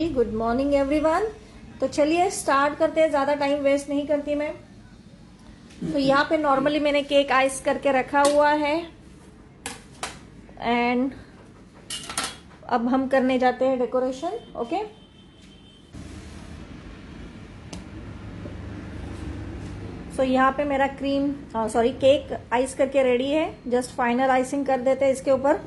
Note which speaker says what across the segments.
Speaker 1: Good morning everyone तो चलिए start करते हैं। ज़्यादा टाइम वेस्ट नहीं करती मैं। तो यहाँ पे नॉर्मली मैंने केक आइस करके रखा हुआ है। एंड अब हम करने जाते हैं डेकोरेशन ओके सो यहाँ पे मेरा क्रीम सॉरी केक आइस करके रेडी है। जस्ट फाइनल आइसिंग कर देते हैं इसके ऊपर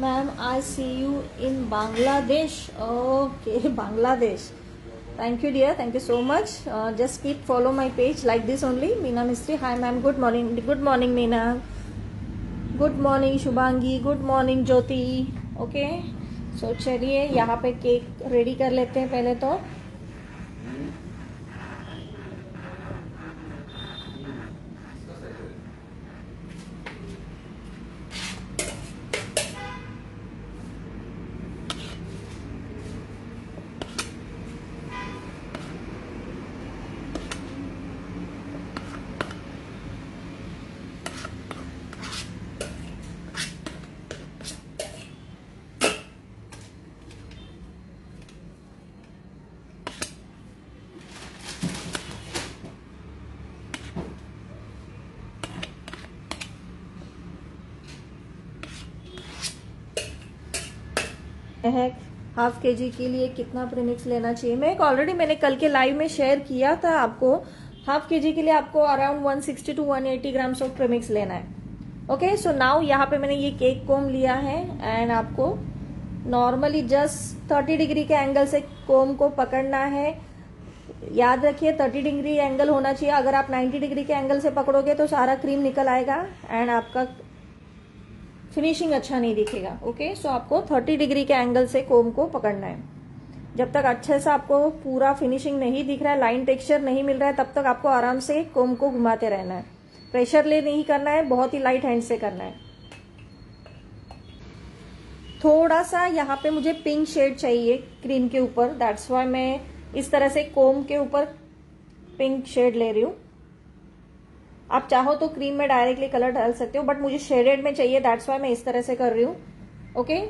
Speaker 1: ma'am I see you in Bangladesh okay Bangladesh thank you dear thank you so much just keep follow my page like this only Meena Mistry hi ma'am good morning good morning Meena good morning Shubhangi good morning Jyoti okay so चलिए, यहाँ पे cake ready कर लेते हैं पहले तो। है। Half के जी के लिए कितना प्रीमिक्स लेना चाहिए? मैं एक ऑलरेडी मैंने कल के लाइव में शेयर किया था आपको। हाफ़ के जी के लिए आपको around 160 to 180 grams of premix लेना है। ओके सो नाउ यहाँ पे मैंने ये केक कोम लिया है एंड आपको नॉर्मली जस्ट 30 डिग्री के एंगल से कोम को पकड़ना है। याद रखिए 30 डिग्री एंगल होना चाहिए। अगर आप 90 डिग्री के एंगल से पकड़ोगे तो सारा क्रीम निकल आएगा एंड आपका फिनिशिंग अच्छा नहीं दिखेगा ओके सो आपको 30 डिग्री के एंगल से कोम को पकड़ना है। जब तक अच्छे से आपको पूरा फिनिशिंग नहीं दिख रहा है लाइन टेक्सचर नहीं मिल रहा है, तब तक आपको आराम से कोम को घुमाते रहना है। प्रेशर ले नहीं करना है, बहुत ही लाइट हैंड से करना है। थोड़ा सा यहाँ पे मुझे पिंक शेड चाहिए क्रीम के ऊपर दैट्स वाई मैं इस तरह से कोम के ऊपर पिंक शेड ले रही हूँ। आप चाहो तो क्रीम में डायरेक्टली कलर डाल सकते हो बट मुझे शेडेड में चाहिए दैट्स वाई मैं इस तरह से कर रही हूँ। ओके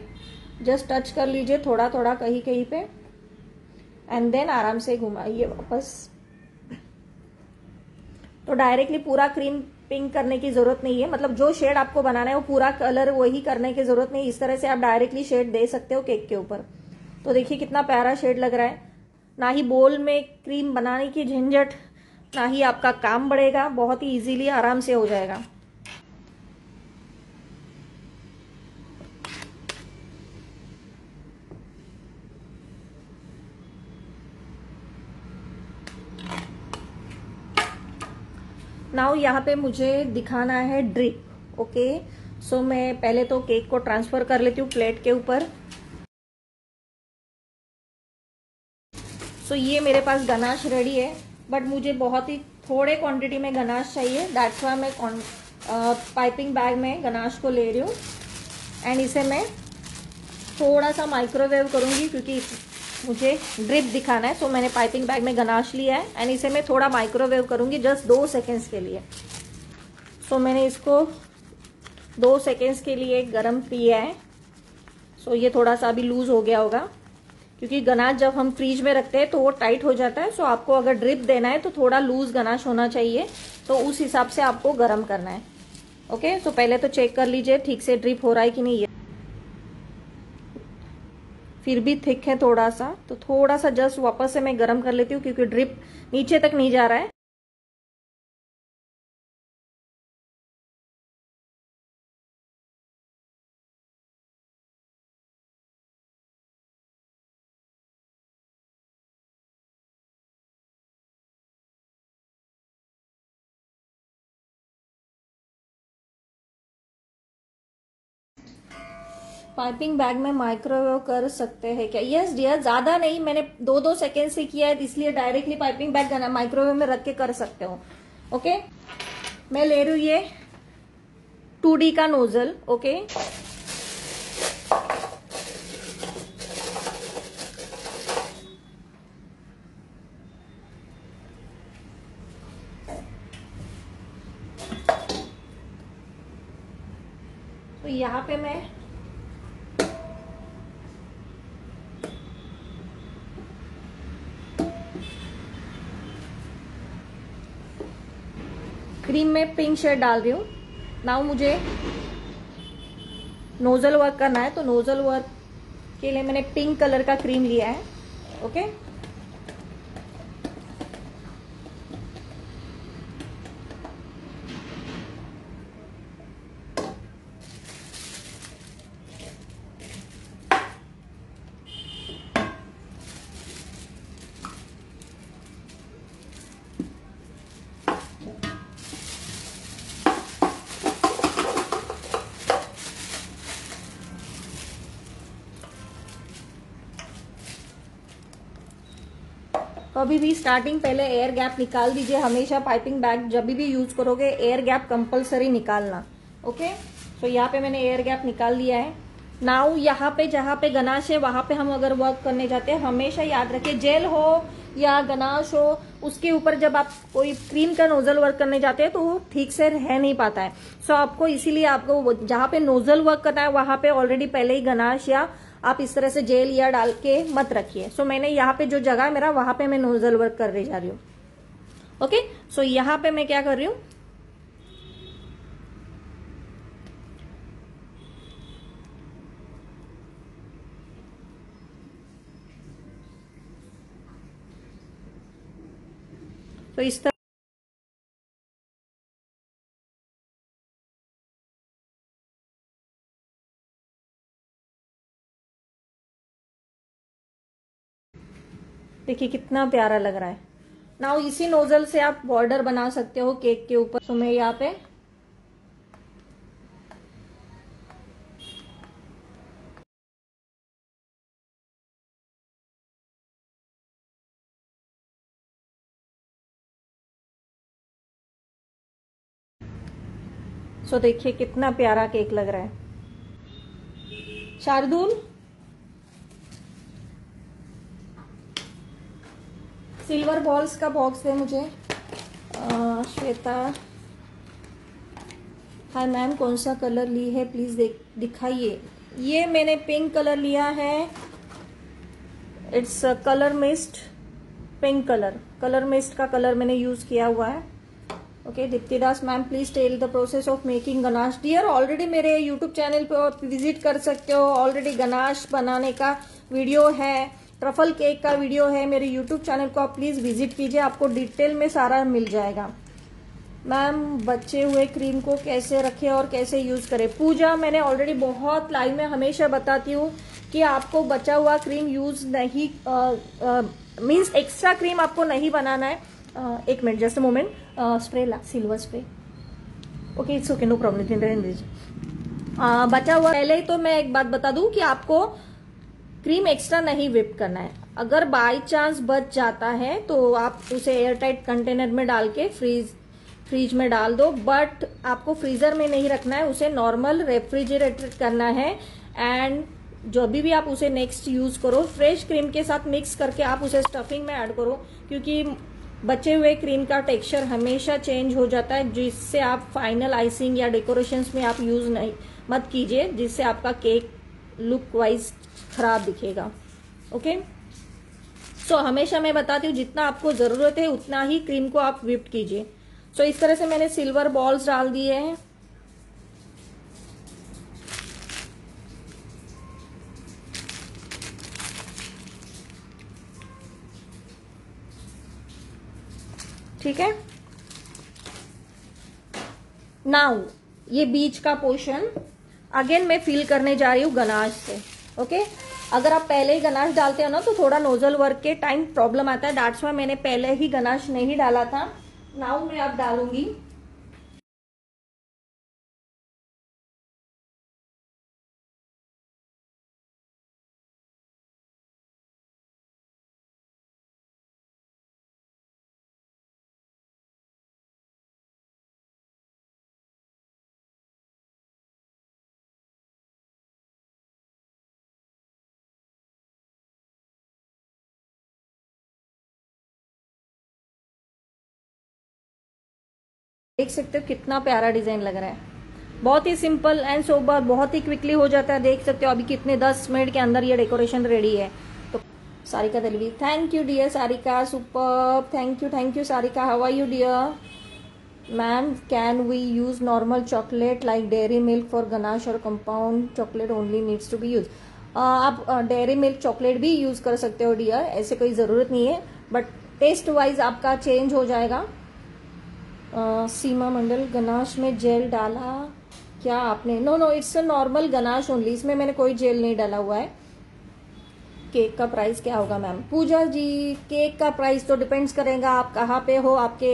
Speaker 1: जस्ट टच कर लीजिए थोड़ा थोड़ा कहीं कहीं पे एंड देन आराम से घुमाइए वापस। तो डायरेक्टली पूरा क्रीम पिंक करने की ज़रूरत नहीं है मतलब जो शेड आपको बनाना है, वो पूरा कलर वही करने की ज़रूरत नहीं, इस तरह से आप डायरेक्टली शेड दे सकते हो केक के ऊपर। तो देखिए कितना प्यारा शेड लग रहा है। ना ही बोल में क्रीम बनाने की झंझट ना ही आपका काम बढ़ेगा बहुत ही इजीली आराम से हो जाएगा। नाउ यहाँ पे मुझे दिखाना है ड्रिप ओके सो मैं पहले तो केक को ट्रांसफ़र कर लेती हूँ प्लेट के ऊपर। सो so, ये मेरे पास गनाश रेडी है। बट मुझे बहुत ही थोड़े क्वांटिटी में गनाश चाहिए। दैट्स वाई मैं पाइपिंग बैग में गनाश को ले रही हूँ। एंड इसे मैं थोड़ा सा माइक्रोवेव करूँगी क्योंकि मुझे ड्रिप दिखाना है। सो so मैंने पाइपिंग बैग में गनाश लिया है। एंड इसे मैं थोड़ा माइक्रोवेव करूँगी जस्ट दो सेकेंड्स के लिए। सो so मैंने इसको दो सेकेंड्स के लिए गर्म किया है। सो so ये थोड़ा सा अभी लूज हो गया होगा। क्योंकि गनाश जब हम फ्रीज में रखते हैं तो वो टाइट हो जाता है सो आपको अगर ड्रिप देना है तो थोड़ा लूज गनाश होना चाहिए तो उस हिसाब से आपको गर्म करना है। ओके सो पहले तो चेक कर लीजिए ठीक से ड्रिप हो रहा है कि नहीं है फिर भी थिक है थोड़ा सा तो थोड़ा सा जस्ट वापस से मैं गर्म कर लेती हूँ क्योंकि ड्रिप नीचे तक नहीं जा रहा है। पाइपिंग बैग में माइक्रोवेव कर सकते हैं क्या? यस डियर ज़्यादा नहीं, मैंने दो दो सेकेंड से किया है, इसलिए डायरेक्टली पाइपिंग बैग माइक्रोवेव में रख के कर सकते हो। ओके मैं ले रही ये टू का नोजल ओके तो यहाँ पे मैं क्रीम में पिंक शेड डाल रही हूँ। नाउ मुझे नोजल वर्क करना है तो नोजल वर्क के लिए मैंने पिंक कलर का क्रीम लिया है ओके कभी भी स्टार्टिंग पहले एयर गैप निकाल दीजिए हमेशा पाइपिंग बैग जब भी यूज़ करोगे एयर गैप कंपलसरी निकालना ओके सो तो यहाँ पे मैंने एयर गैप निकाल दिया है। नाउ यहाँ पे जहाँ पे गनाश है वहाँ पे हम अगर वर्क करने जाते हैं हमेशा याद रखिए जेल हो या गनाश हो उसके ऊपर जब आप कोई क्रीम का नोजल वर्क करने जाते हैं तो वो ठीक से रह नहीं पाता है। सो so, आपको इसीलिए आपको जहाँ पे नोजल वर्क करना है वहाँ पे ऑलरेडी पहले ही गनाश या आप इस तरह से जेल या डाल के मत रखिए। सो so, मैंने यहाँ पे जो जगह है मेरा वहाँ पे मैं नोजल वर्क कर रही जा रही हूँ। ओके सो यहाँ पे मैं क्या कर रही हूँ? तो इस तरह देखिए कितना प्यारा लग रहा है। ना इसी नोजल से आप बॉर्डर बना सकते हो केक के ऊपर। तो मैं यहाँ पे सो देखिए कितना प्यारा केक लग रहा है। शार्दुल? सिल्वर बॉल्स का बॉक्स है मुझे। श्वेता। हाय मैम, कौन सा कलर ली है? प्लीज़ देख, दिखाइए। ये मैंने पिंक कलर लिया है। It's colour mist pink colour colour mist का कलर मैंने यूज़ किया हुआ है। Okay Dipti Das ma'am please tell the process of making ganache dear already मेरे यूट्यूब चैनल पे आप विज़िट कर सकते हो। ऑलरेडी गनाश बनाने का वीडियो है। ट्रफल केक का वीडियो है मेरे यूट्यूब चैनल को आप प्लीज़ विज़िट कीजिए आपको डिटेल में सारा मिल जाएगा। मैम बचे हुए क्रीम को कैसे रखें और कैसे यूज़ करें? पूजा मैंने ऑलरेडी बहुत लाइव में हमेशा बताती हूँ कि आपको बचा हुआ क्रीम यूज़ नहीं मीन्स एक्स्ट्रा क्रीम आपको नहीं बनाना है। uh, एक minute just moment spray La silver spray okay it's okay no problem बचा हुआ पहले ही तो मैं एक बात बता दूँ कि आपको क्रीम एक्स्ट्रा नहीं विप करना है। अगर बाय चांस बच जाता है तो आप उसे एयर टाइट कंटेनर में डाल के फ्रीज फ्रीज में डाल दो। बट आपको फ्रीजर में नहीं रखना है, उसे नॉर्मल रेफ्रिजरेटर करना है। एंड जो अभी भी आप उसे नेक्स्ट यूज़ करो, फ्रेश क्रीम के साथ मिक्स करके आप उसे स्टफिंग में ऐड करो, क्योंकि बचे हुए क्रीम का टेक्सचर हमेशा चेंज हो जाता है, जिससे आप फाइनल आइसिंग या डेकोरेशंस में आप यूज़ नहीं, मत कीजिए, जिससे आपका केक लुक वाइज खराब दिखेगा ओके सो so, हमेशा मैं बताती हूँ जितना आपको ज़रूरत है उतना ही क्रीम को आप विप्ट कीजिए। सो so, इस तरह से मैंने सिल्वर बॉल्स डाल दिए हैं। ठीक है? नाउ ये बीच का पोर्शन अगेन मैं फील करने जा रही हूँ गनाश से ओके अगर आप पहले ही गनाश डालते हो ना तो थोड़ा नोजल वर्क के टाइम प्रॉब्लम आता है। डाट्स में मैंने पहले ही गनाश नहीं डाला था। नाउ मैं अब डालूँगी देख सकते हो कितना प्यारा डिज़ाइन लग रहा है। बहुत ही सिंपल एंड सोबर बहुत ही क्विकली हो जाता है, देख सकते हो अभी कितने दस मिनट के अंदर ये डेकोरेशन रेडी है। तो Sarika Dalvi thank you dear Sarika super thank you thank you Sarika हवा you dear ma'am can we use normal chocolate like dairy milk for ganache और compound chocolate only needs to be use आप dairy milk chocolate भी use कर सकते हो dear ऐसे कोई ज़रूरत नहीं है बट टेस्ट वाइज आपका चेंज हो जाएगा। सीमा मंडल गनाश में जेल डाला? क्या आपने? No no it's a normal ganache only इसमें मैंने कोई जेल नहीं डाला हुआ है। केक का प्राइस क्या होगा मैम पूजा जी, केक का प्राइस तो डिपेंड्स करेगा। आप कहाँ पे हो? आपके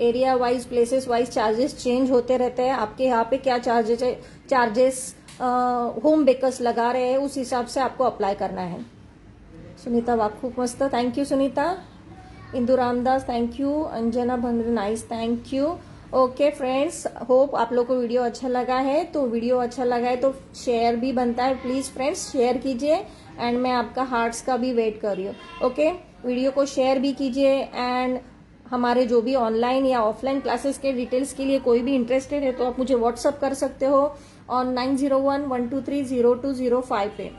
Speaker 1: area wise places wise charges change होते रहते हैं। आपके यहाँ पे क्या चार्जेस चार्जेस होम बेकर्स लगा रहे हैं। उस हिसाब से आपको अप्लाई करना है। सुनीता खूब मस्त thank you Sunita. Indu Ramdas thank you Anjana Bhandra nice thank you okay friends hope आप लोग को वीडियो अच्छा लगा है। तो वीडियो अच्छा लगा है तो शेयर भी बनता है। प्लीज़ फ्रेंड्स शेयर कीजिए एंड मैं आपका हार्ट्स का भी वेट कर रही हूँ। ओके वीडियो को शेयर भी कीजिए एंड हमारे जो भी ऑनलाइन या ऑफलाइन क्लासेस के डिटेल्स के लिए कोई भी इंटरेस्टेड है तो आप मुझे व्हाट्सअप कर सकते हो on nine zero one one two three zero two zero five पे।